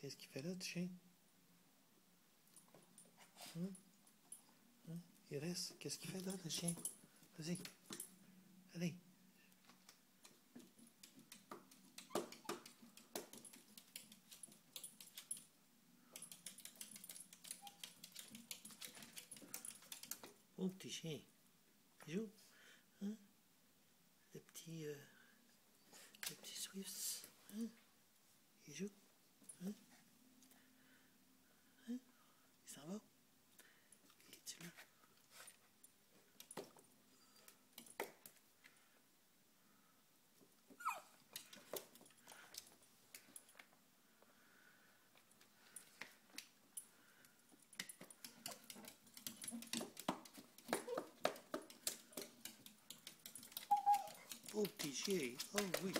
Qu'est-ce qu'il fait là, chien? Hein? Hein? Il reste. Qu'est-ce qu'il fait là, chien? Vas-y. Allez. Oh, petit chien. Joue. Hein? Le petit... Euh, le petit Swift. obligé, oh oui.